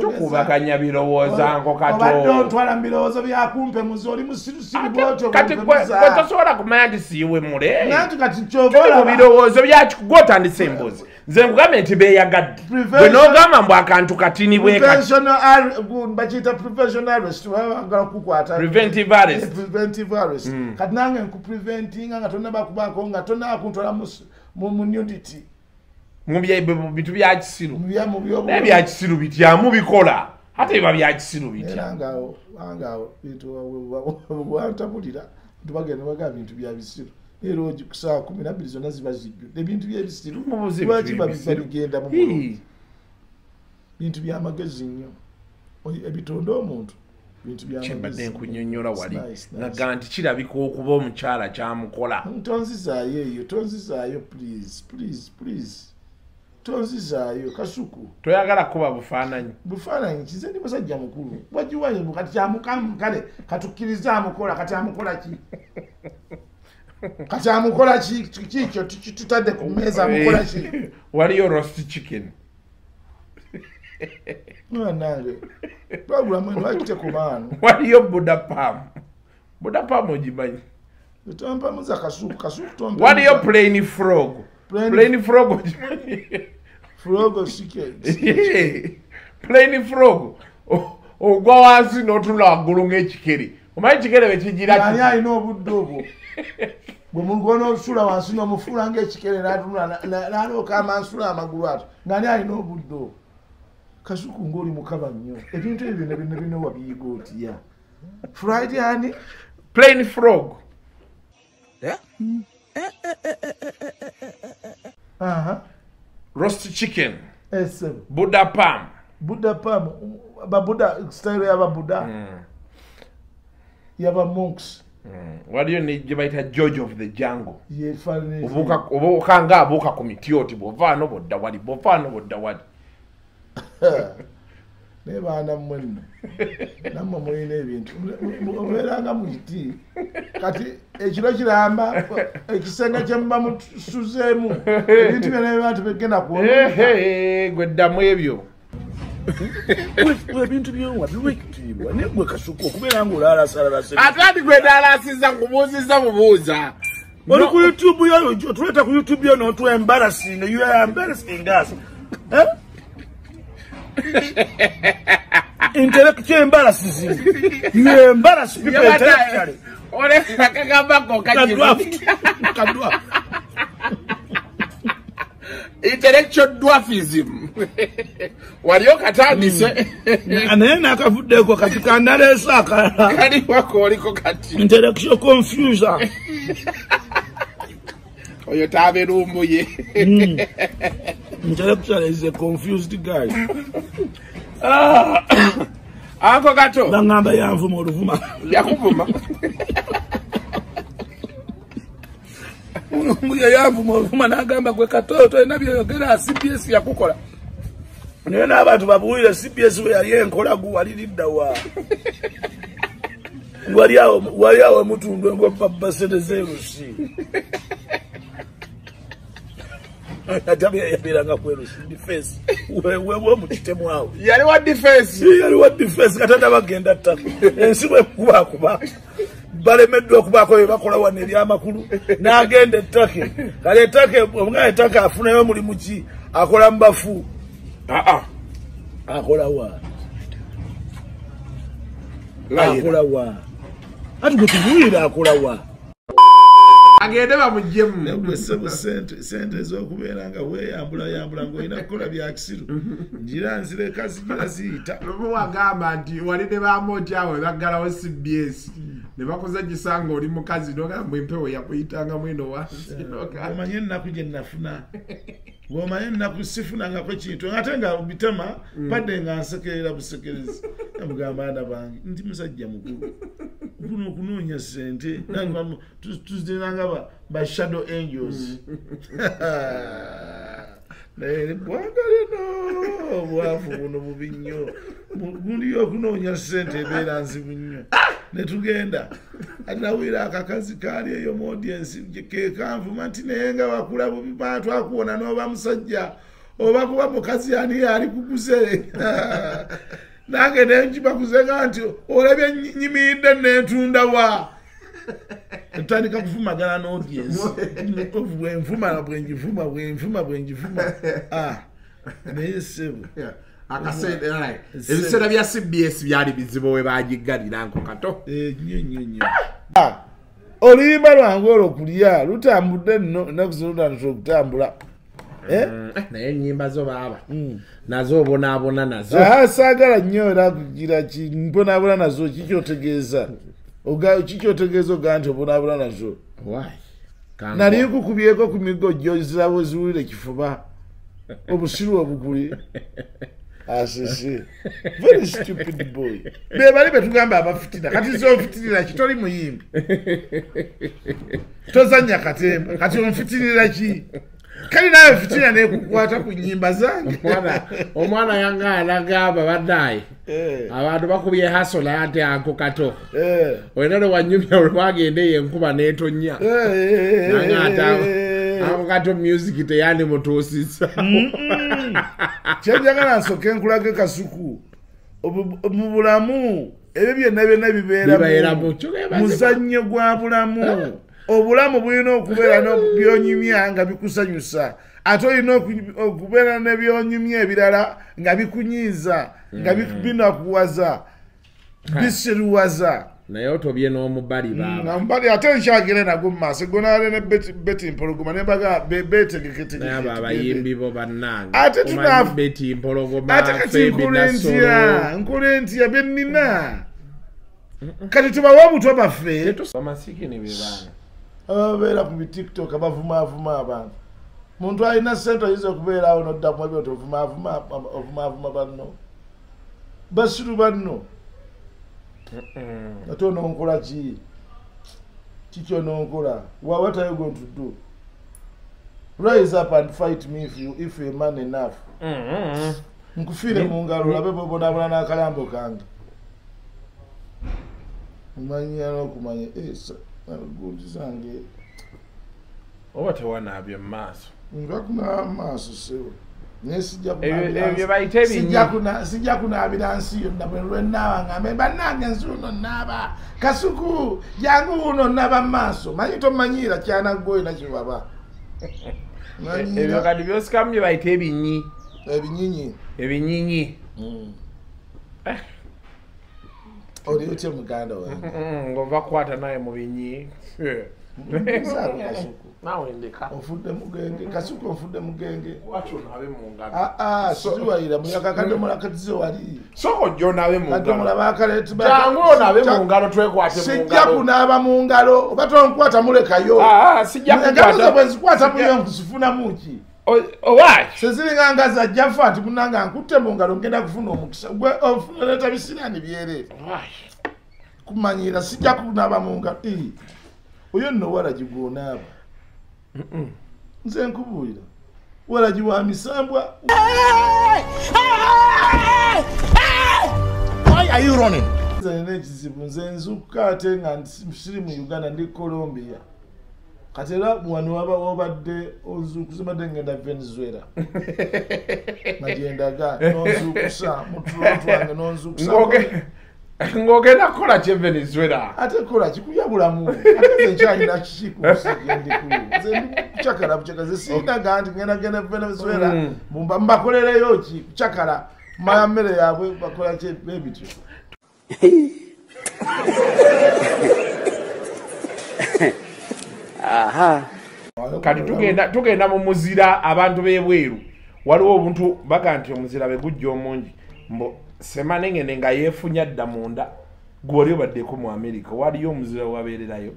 tukuubaganya birowoozango katobadde ontwala mu birowoozo byakumpe muzi oli musirusiibwotokati gwe tosobola kumanya nti siiwe mule. Nanti kati kyobaolabirowoozo byakigwe otandisa emboozi. nze nkugambe nti beeyagadde bwe n'ogamba mbw akantu katini bwekati nange nkupreventinga nga tonabakubaako nga tonakuntwala mu nudity mubitu byakisiru naye byakisiru bityamu bikola ate biba byakisiru bityaangawo bintu bwantabulira ntibagenda bagamba bintu byabisiru bisiru era ogi ku saawa kumi nabbiri zonna ziba zijjudde ebintu byebisiru lwaki babiva bigenda mu Hii. mulungi bintu byamagezi nnyo. Ebitonde omuntu kyembadde nkunyonyola wali. naga nti kirabika okuba omukyala kyamukola. Tonzizaayo eyo tonzizaayo please please please. Tonzizaayo kasuku. Toyagala kuba bufaananyi. Bufaananyi kize ndi musajja mukulu. Wagiwayo kati kyamukamu kale katukkirize amukola kati amukola ki kati amukola ki kikyo tutadde ku mmeeza amukola ki? Waliyo roast chicken. Nange twagulamu eno wakite ku maano waliyo budapam budapam ogimanyi. Tompamuza kasuku kasuku tompamuza- waliyo plain frog. Plain- plain frog ogimanyi. Frogo chickens plain frog. Ogwa wansi n'otula waggulu ng'ekikere. Omanyi ekikere bekigira ani alina obudde obwo bwe mugona olusula wansi nomufuula ngaekikere natunula nalooka amansula amagulu ato ngaani alina obudde obwo? Kasuku ngaoli mukaba nnyo. Ebintu ebyo byonna byonna byonna wabiyiga otya? Fried ani? Plain frog. Aha. Roast chicken. Esebo budapam buda pam babuda style yababuda yaba monks waliyo ne gye bayita george of the jungle. Yefaanana obuuka nga abuuka ku miti oti bw'ovaano bw'odda wali bw'ovaano bw'odda wali naye baana mmwe nno nammwe mulina ebintu obeeranga mu kiti kati ekiro kiramba ekisenge kyemuba musuzeemu ebintu byona biba tibigenda kuwona. Ehe, gwe ebyo ebintu byowa biwa ekitiibwa naye gwe kasuku okubeera nga olalasalala ate ati gwe ndaalasiza nkubuuziza bubuuza oli ku youtube yo otuleeta ku youtube yo notu embarrassing you are embarrassing us. Intellectual embarrassing? You embarrass people intellectually. Olekakagambako Kadwaft. Kadwaft. Intellectual dwarfism. Wali okatandise naye nakavuddeko kati kandaleesa akalala kaliwako oliko kati. Intellectual confuser oyo taberumbuye intellectual is a confused guy. Ako gato baŋŋamba yanvuma oluvuma. Yakuvuma yanvuma oluvuma n'agamba gwe katooto olina byoyogera cbs yakukola naye n'abantu babuulire cbs we yali enkola guwaliriddawa wali awo wali awo emutundu engobabbaserezeerusi yatabyayabeeranga kwerusi difensi wewe mukitemu awo. Yali wa defense. Yali wa difensi katata bagenda ttaka ensi bwekubakuba balemeddwa okubaako bye bakola wano ebyamakulu n'agenda ettake kale ettake omwana ettake afunayo mulimu ki? Akola mu bafu. Aa akola wa? Akola wa? Ati gwe tubuulire akola wa agende bamuggyemu sente ez'okubeera nga weeyambulayambula ngaolina kukola bya kisiru. Ngira nzireka zigira ziyita. Wagamba nti wali ne bamotyawe baggalawo cbs ne bakuzagisa nga oli mukazi nogamba empewo yakuyitangamu eno wansi Nogamba- omanye ennaku gye nafuna bwomanye ennaku sifunangako kintu. Ate nga bitema padde nga nsekerera busekerezi. Namugamba ana bange ndi musajja mukulu. Kuno okunoonya sente tuzinanga ba shadow angels. Naye bwanga lino obwavu buno bubi nnyo. Gundi okunoonya sente ebeera nzibu nnyo netugenda atinawira akakazi kaali eyo mu audiensi kekanvuma nti naye nga bakula bubi batwakuwona n'oba musajja oba kuba mukazi ani ali kuguze? Nange nenkibakuzenga nti olabye nyimiridde nentundawa etandika kuvumagana n'audiensi bwenvuma bwenjivuma bwenvuma bwenjivuma Ah, naye sebo Alright. ebiseera bya cbs byali bizibu we bagiggalira nko kato. Nnyo nnyo nnyo. Oluyimba lwange olwo kulya lutambudde nno ennaku zolutandika okutambula. Eh? naye enyimba zo baaba. Nazo obonaabona nazo. Saagala nnyo era kugira mponaabona nazo kikyotegeeza Oga- kikyotegeeza ogaa nti obonaabona nazo? Nali nkukubyeko ku migojjo zirabo ziwulire kifuba obusiru obuguli asese very stupid boy. Bebali betugamba abafitina kati zofitinira ki? Toli muyimbi. Tozanya katemba kati onfitinira ki? Kali nawe fitina nekukwata ku nyimba zange. Omwana- yanga alagamba baddaye Eh, abantu bakubye hasola ate anko kato. Eh, olina lwewanyumya olwagenda eyo enkuba netonya eh, eh, Nanga ate ako- eh. ako kato music teyandi mutuusisa kyenjagala nsooke nkulage kasuku. Mu bulamu ebyo byonna byonna Bibeera bibeera mu kyo gebaziba. muzannyo gwa bulamu. Obulamu bulina okubeera byonyumya nga bikusanyusa. Ate olina oku- okubeera nebyonyumya ebirala nga bikunyiiza nga bi- binakuwaza bisiruwaza naye otobye n'omubali baaba nga mbali ate nkyagere nago mu maaso gonaale ne beti- mpologoma nembaga naye abo betegekete abayimbi bo bannange Ate tuna- Omanyi beti mpologoma ate kati Febi nkole ntya Nasolo. nkole ntya bennina kati tubawe obutwa baffe bamasikini be baana ababeera ku bitiktok abavumaavuma abantu muntu alina sente oyinza okubeerawo noddamu ebyo ti ovumaavuma banno basiru banno ate ononkola ki? Kiki ononkola? Wha- what are you going to do? Rise up and fight me if you, if you man enough. Nkufiire mu ngalo olabe bwebonabona n'akalambo kange. Omanyira n'okumanya. Gundi zange. Oba tewanaabye mu maaso. Nva kunaba maaso sewe sijja kunaabira- nsi. yonna bwe lwenaaba ngambe bannange nsi uno naaba kasuku jangu uno naba mu maaso. Manyi tomanyiira kyanaggoyo nakibaba ebyo kati byosikamu bye bayita ebinyi. Ebinyinyi ebinyinyi oli otya muganda wange? Mm, ng'ova kukwata naye mu binyi. Kasuku naawe ndeka. Onfudde mugenge kasuku onfudde mugenge. Waki onaabe mu ngalo aa siziwayira muyaga kadomola katize wali. Sooka ojja onaabe mu kadomola ngalo bakaleti jangu onaabe mu ngalo twekwate sijja kunaaba mu ngalo oba tonkwata mulekayo Ah, ah, engalo bwe zikwata sijja- muyo nkuzifunamuki O- owaayi seziringa nga zajja fa nti munanga nkutte mu ngalo ngenda kufuna omukisa. Gwe ofuna leeta bisiraani byere. Kumanyira sijja kunaaba mu ngalo oyo nno waragi gwonaaba nze nkubuulira waragi wa misambwa. Why are you running? nze nina ekizibu nze nzuka ate nga siri mu uganda ndi colombia. Kati era wano waba wabadde onzukusa badde ngenda venezuela. Nagyendaga nonzukusa mutulo twange nonzukusa ng'ogenda kukola ki e venezuela. Ate kola kikuyabulamu. Ate nze nkyalina kiki ku nsi gendiku kucakala bucakala ze siinaga nti ngenda genda venezuela. Mm. mumba mbakolereyo ki? Kucakala maya mmere yaabwe bakola ki bebityo kati tugenda tugenda mu muzira abantu b'ebweru. Waliwo obuntu baga nti omuzira bwe gujja omungi. Mbo semane ngene nga yeefunya dda munda gwoli obaddeko mu amerika waliyo omuzira wabeererayo?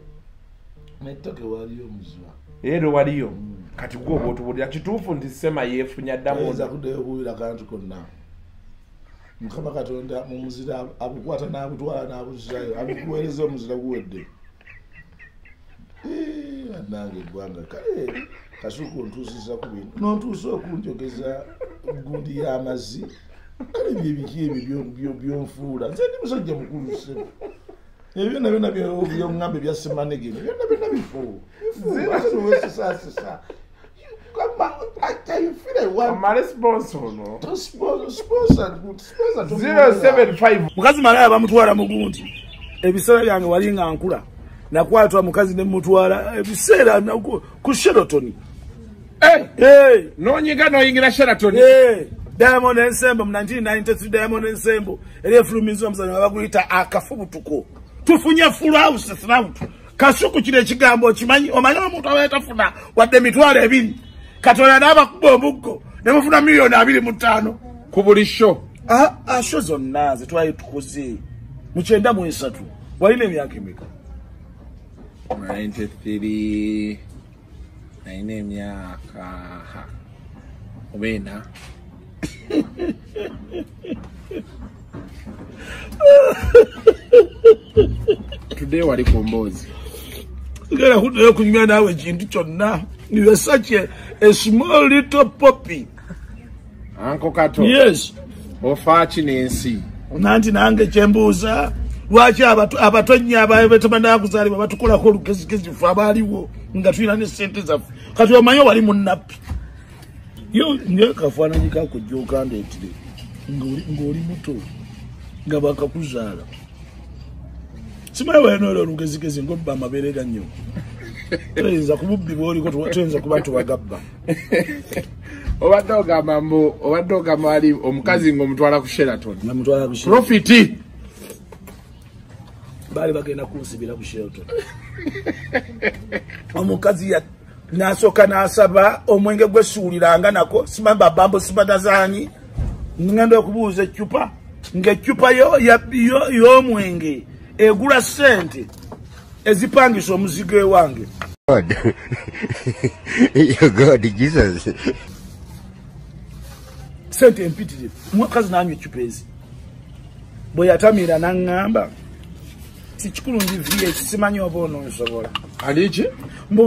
Nettoke waliyo omuziba. Era waliyo? Kati gwe oba otubulira kituufu nti sema yeefunya dda ayinza munda kuddayo okuwulira kantu konna. Mukama katonda mu muzira abukwata n'abutwala n'abuzirayo abikuweereza omuzira guwedde. Bannange eggwanga kale kasuku ontuusiza ku bintu. Nontuusa okunjogeza gundi y'amazzi kale byebiki ebyo byo- byo- byonfuula. Nze ndi musajja mukulu sebo ebyo byonna byonna byo- byoŋŋambe bya semanegeno byonna byonna bifu. Bifu. Ate niwesisasisa amale sponsor ono. 075 mukazi malaya bamutwala mugundi ebiseera byange wali nga nkula. Nakwatwa mukazi nemutwala ebiseera ku sherotoni nonyiga noyingira sheraton diamond ensembo mu 1993 diamond ensembo eri efulumiza omuzanyo abaguyita akafubutuko. Tufunye full house throughout kasuku kino ekigambo okimanyi omanyi omuntu aba tafuna wadde emitwalo ebiri. Katonda n'abakuba omuggo ne mufuna miliyoni abiri mu ttaano. Ku buli sho asho zonna ze twali tukoze mu kyenda mu esatu. Walina emyaka emeka? 93 nalina emyaka ha, oba ena today wali ku mboozi sigala kuddayo kunywa naawe ekintu kyonna you're such a, a small little poppy anko kato. Yes. Ofaaki n'ensi nanti nange kyembuuza lwaki abatu- abatonyi abatebanakuzaalibwa batukolako olugezigezi fe abaaliwo nga tulina ne sente zaffe kati omanyi wali munappi yo nge kafaananyi kakujja okandeetire ng'oli ng'oli muto nga bakakuzaala. Simanyi walinaola olugezigezi ngaobba amabeere ga nnyo. Toyinza kububbi bwoliko tuwa- toyinza kuba tubagabba obadde ogamba mbu obadde ogamba ali omukazi ng'omutwala ku sheraton. Namutwala ku profiti! Baali bagenda kunsibira ku shelton omukazi ya- nasooka nasaba omwenge gwesuuliranga nako simanyi babambo sibatazanyi ngenda okubuuza ecupa ngaecupa yo- ya- yo- y'omwenge egula sente ezipangisa omuzigo ewange God. Your God, Jesus. sente empitirivu omukazi nanywa ecupa ezi bwe yatamira naŋŋamba tikikulu ndi v8 simanyi oba ononsobola aliki mu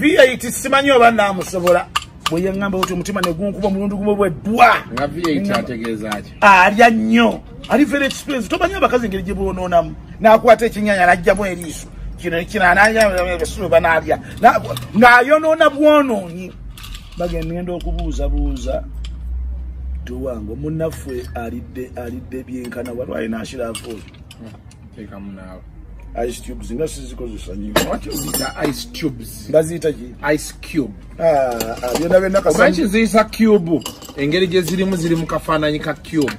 v8 simanyi oba namusobola bwe yaŋŋamba oti omutima negunkuba omulundi gumu bweddwa nga v8 ategeeza ki? Alya nnyo. Ali very expensive. Tomanyi abakazi engeri gye boononamu nakwata ekinyanya najjamu eriiso kino kinanabasube banalya ng'ayonoona bwonoonyi bagenda ngenda okubuuzabuuza. Towange omunnaffe alidde alidde byenkana waliwo alina ashiraafoozi teekamu naawe ice tubes nga sizikozesa nyo lwaki oziyita ice tubes nga ziyita ki? Ice cube. Ah, ah, byonna byonna omanyi kasanyi. Kiziyisa cube. Engeri gye zirimu ziri mu kafaananyi ka cube.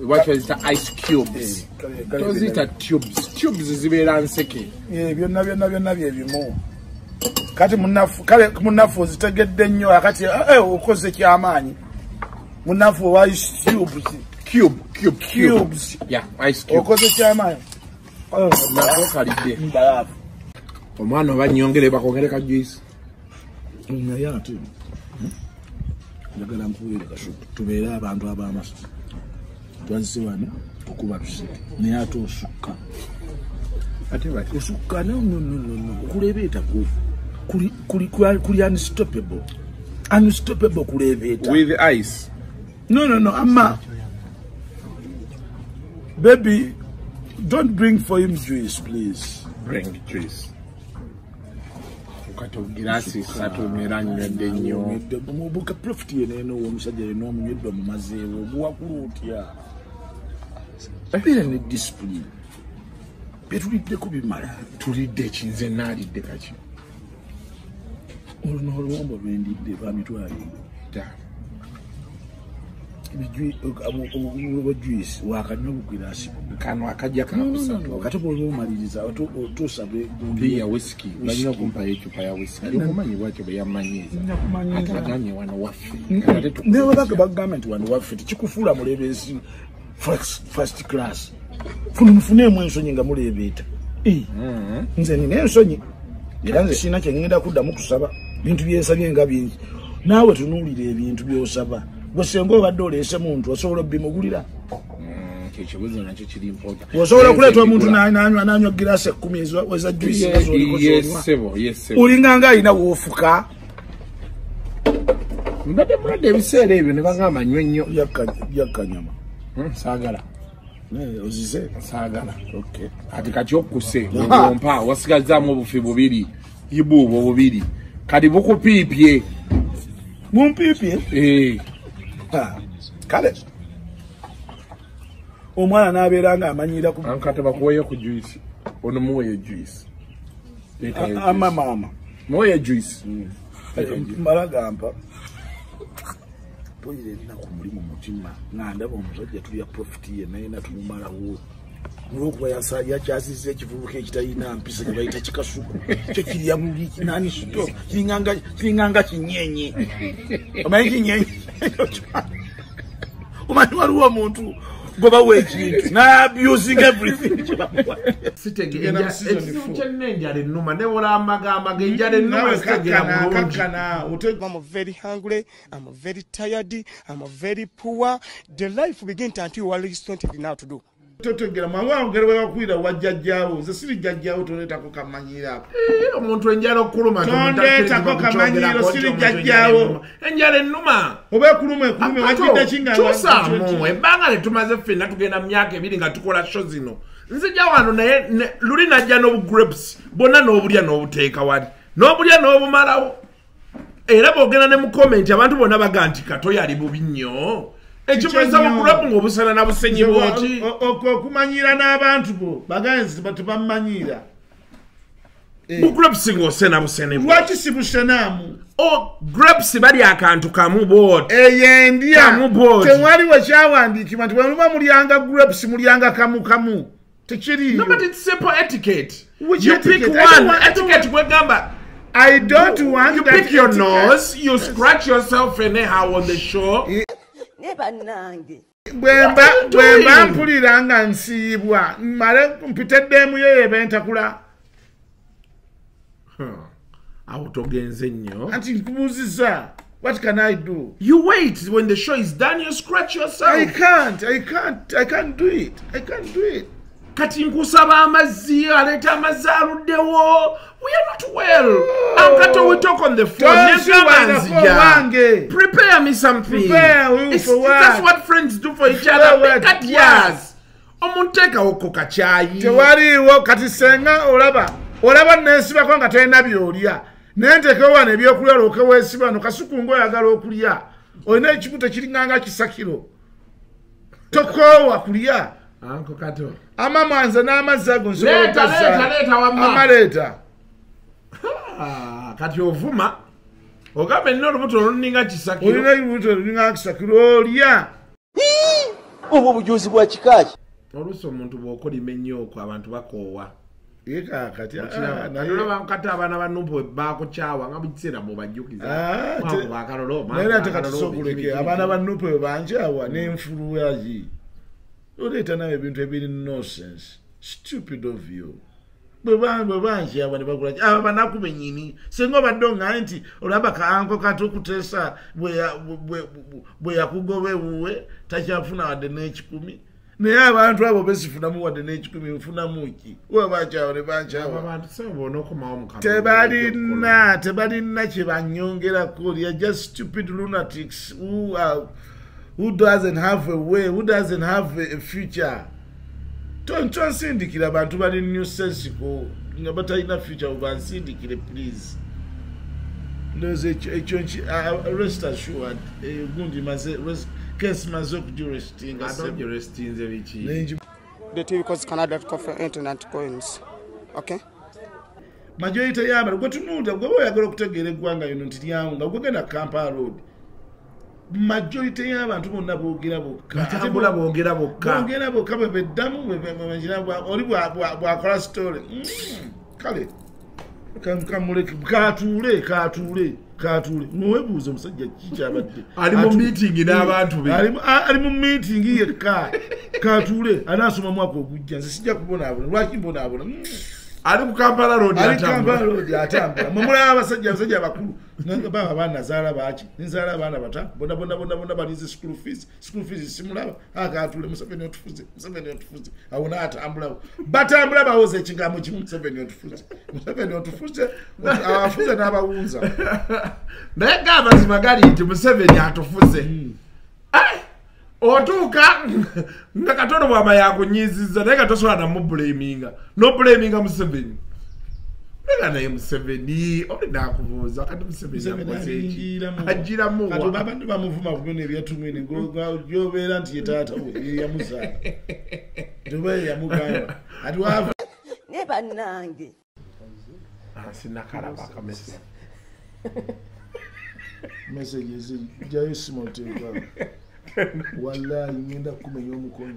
Lwaki baziyita ice cubes? Kale- kale- toziyita tubes. Tubes zibeera nseke. Eh, byonna byonna byonna byebimu kati munafu kale munafu ozitegedde nnyo akati eh, okoze kyamaanyi. Munafu owa cubes cube cube Cubes. yeah ice cube. Okoze kyamaanyi nako kalidde mbalaafu omwana oba nyongere bakongere ka juice. Naye ate. Njagala nkuweere kasuku tubeere abantu ab'amasa twazise wano okuba tuseke. Naye ate osukka. Ate bati osukka nononono okulebeeta ku kuli- kuli kuli unstoppable. Unstoppable kulebeeta with ice. No, no, no, Amma. Baby, don't bring for him juice, please. bring juice. Kati ogirasi satu mera nywedde nnyo omubuka profit yeneeno omusajja yena omunywedde omumazeewo obuwakulu otya beera ne discipline. Byetuliddeko bimala. Tulidde ekinze naalidde kaki? Oluna oluwombo lwendidde bamitwalire bwa juice wakanywa bugirasi kano akajja kakusatu kati bwolwomaliriza otuusa balina okumpayo ecupa ya whisky okumanyi bwakyo bwe yamanyiiza ate agambye wano waffe newebaga bagamba nti wano waffe tekikufuula mulebeesi first- first class. Funa mufuneemu ensonyi nga mulebeeta Eh, nze nina ensonyi. Era nze sirina kyengenda kuddamu kusaba. Bintu byensabye nga bingi. Naawe tunuulira ebintu byosaba gwe senga obadde oleese muntu osobola obimugulira Mm, kyekibuzo nakyo kiri important osobola okuleeta omuntu nanywa girasi ekkumi eza- eza juisi nga zoliko zonywa yesebo yesebo olinganga alina woofuka mbadde mulwadde ebiseera ebyo ne bagamba nnyo nnyo byakkanyama Mm, saagala. Ozize? Saagala. Kati kati okkuse obompa wasigazaamu obufi bubiri ibuubwo bubiri kati bukupiipye. Bumpiipye? Eh, Ah, kale. Omwana n'abeera nga amanyira ankate bakuweyo ku juice. Ono muweyo juice. Ama maama. Muweyo juice. Mala gampa. Toyira ennaku muli mu mutima. Nga ndaba omusajja tulya profiti ye naye natumumalawo olwokuba yakyasiza ekivubuka ekitalina mpisa ne bayita kikasuku kyo kirya buli nani sito kiringanga kinyenye omanyi kinyenye omanyi waliwo omuntu gwe bawa ekintu n'abusing everything kyebamuwa Tugenda mu season ekizibu four. kyenenjala ennuma newola amagamaga enjala ennuma zitegera kakkana, bulungi kakkana, ote- I'm very hungry. I'm very tired. I'm very poor. The life begins until you are responsible now to do. Totegera mangu awongere wewakwira wajjajjaawo ze siri jjajjaawo toleetako kamanyiro Eh, omuntu enjala okuluma Tondeetako kamanyiro, siri jjajjaawo. enjala ennuma? Oba ekuluma ekulume wajjidde kinga kyusaamu ebbanga letumaze ffenna tugenda mu myaka ebiri nga tukola sho zino. Nzija wano naye luli najja n'obugrapes bonna n'obulya n'obuteeka wali. N'obulya n'obumalawo. Era bwogenda ne mu komenti abantu bonna baga nti kato yali bubi nnyo ekimulisa nnyo? bugrapu ng'obusana na busenyi bwoki okumanyira n'abantu bo bagenzi tebamumanyiira bugrapes ng'osena busene lwaki si busenaamu? Grapes bali akantu kamu booti eyo endya. Tewali wekyawandiikibwa nti bwemuba mulyanga grapes mulyanga kamu kamu tekiriyo No, but it's simple etiquette. Which you etiquette? pick I don't want- You that pick your nose, you scratch yourself anyhow on the show. Ne bannange? Bwemba bwemba mpulira nga nsiibwa male mpiteddeemu yeyo ebentakula awo togenze nnyo. Anti nkubuuziza what can i do? You wait when the show is done you scratch yourself. I can't i can't i can't do it i can't do it kati nkusaba amazzi aleeta amazzi aluddewo. We are not well. Ankato we talk on the phone. Don't you negamba wanna nzija. phone wange? prepare me something. Prepare It's- that's what? friends do for each other? Pick at teekawo ku kakyayi tewaliiwo. Kati senga olaba olaba nensibako nga talina byolya. Naye ntekewo wano ebyokulya lwoke weesiba wano kasukunga oyagala okulya. Olina ekibuto kiringanga kisakiro. Tokoowa kulya anko kato. Amamwanza n'amazzi ago nsobola Leeta, okugazza. leeta, leeta wamma. amaleeta. Ah, kati ovuma. Ogamba nina olubuto oluninga kisakiro. Olina ebibuto lulinga kisakiro olya. Obwo obujuzi bwa kikaaki. Oluusi omuntu bw'okolima ennyo okwo abantu bakoowa. Ye kakati ah, naye nayebankati abaana banumpu bakukyawa nga bukiseera mubajjukiza Ah, te- bakalolo naye nate katusa okuleke abaana ba nupe bwe banjawa n'enfuluyayi oleeta nawe ebintu ebiri nonsense. Stupid of you. Bwe ba- bwe banjawa ne bagula aba banaku benyini singa obadde oŋŋaye nti olaba kaanko kati okuteesa bwe ya- bwe- bwe- bwe yakugoba ewuwe takyafuna wadde n'ekikumi? Naye abantu abo besifunamu wadde n'ekikumi nfunamu ki? We banjawa ne Katonda tebalina kye banyongerako. Just stupid lunatics who, doesn't have a way? Who doesn't have a, a future Ton- tonsindikira abantu bali new sensico nga batalina future bansindikire please. Ndowooza ekyo rest assured gundi case maze okugirestinga atongerestinze biki the TV because Canada coffee internet coins. Okay? Majority y'abantu gwe tunuuta gwe oyagala okutegeera eggwanga lino nti lyangu nga gwegenda kampala road majority y'abantu bonna boogera bokka. Batambula boogera bokka. Boogera bokka bwe beddamu bwe- bwe- bwe- bwe- bwa- oli bwa- bwa- bwakola story Mm, kale katuule katuule katuule muwebuuza omusajja kikyabadde Ali mu meeting n'abantu be. ali mu meeting yekka. Katuule anaasoma mwaka ogujja. Nze sijja kubonaabona lwaki mbonaabona? Mm. Ali ku kampala road atambula. mumulaba abasajja abasajja abakulu baba abaana nazaala baki nzaala abaana bata? Bona bona bona bona balize school fees. School fees simulaba. Akatule museveni otufuze museveni otufuze. Awo naatambulawo batambula bawoza ekigambo kimu museveni otufuze. Museveni otufuze abafuze n'abawunza. Naye ga amazima gali nti museveni atufuze. Ai, otuuka nga katono bwama yakunyiziza naye nga tosobola namubulaminga nobulaminga museveni. Naga naye museveni oli nakubuuza kati museveni akozeki agiramuwa babadde bamuvuma kubino ebyatumini gyobeera nti ye taata yeyamuzaala toba yeyamugamba ati wava ne bannange. Sinakalaba akamesi message ezijjayo simu oteekwa wallahi ngenda kumenya omukono.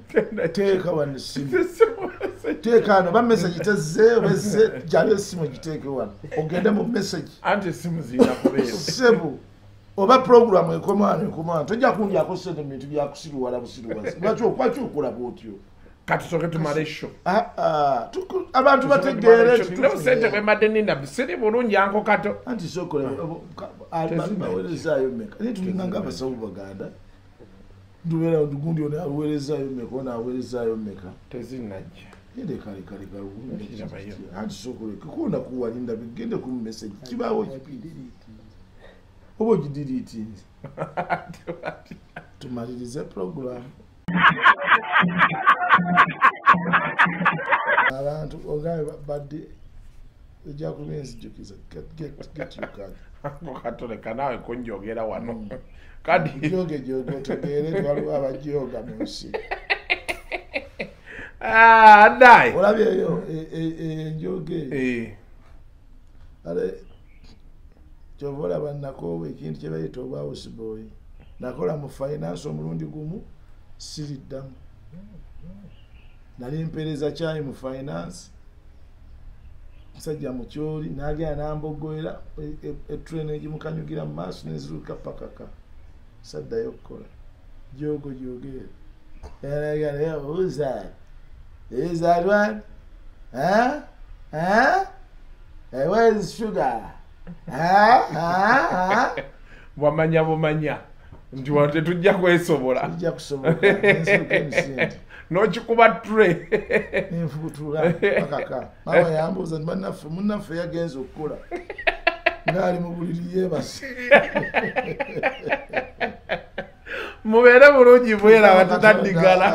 Teeka wano esimu teeka wano ba message tezze obezze jjayo esimu giteeke wano. Ogende mu message. Anti esimu ziyina kubeera. Sebo oba puroguramu ekomano ekomano tojja kundyako sente mu bintu byakusiruwala busiruwazi lwaki okwaki okulaba otyo katusooke tumale sho Ah, ah, abantu bategeere nti ne sente bwemadde ninda siri bulungi anko kato. Anti sokole baweerezaayo meka naye tulinga nga abasawo baganda gundi ono aweerezaayo meka ono aweerezaayo meka tezinajja yende kalekaleka Kirabayo. anti sokole kikunda kuwalinda bigende ku message kibaawo oba ogidiriitinze tumalirize program abantu ogabe badde ojja kuba enzijukiza Get- your card. anko kato leka naawe kunjogera wano. Kadi joge joge otegeere nti waliwo abajoga mu nsi. Ah, adai. Olabyeyo e- e- e- enjoge. Ale kyova olaba nakoowa ekintu kye bayita obwawusibooyi nakola mu finance omulundi gumu siriddamu nali mpeereza kyayi mu finance musajja mukyoli nagenda nambogoera etrain egimukanyugira mu maaso neziruka pakaka saddayo okukola jogo jogere uza is that one? Huh? huh? hey, where's sugar. Bwamanya bumanya nti wano tetujja kwesobola. Tujja kusobola. n'okikuba tre nenfubutula pakaka maama yambuuza nti bannaffe munnaffe yagenza okukola ngaali mu buliri yeebase mubeere bulungi bwera abatutaddigala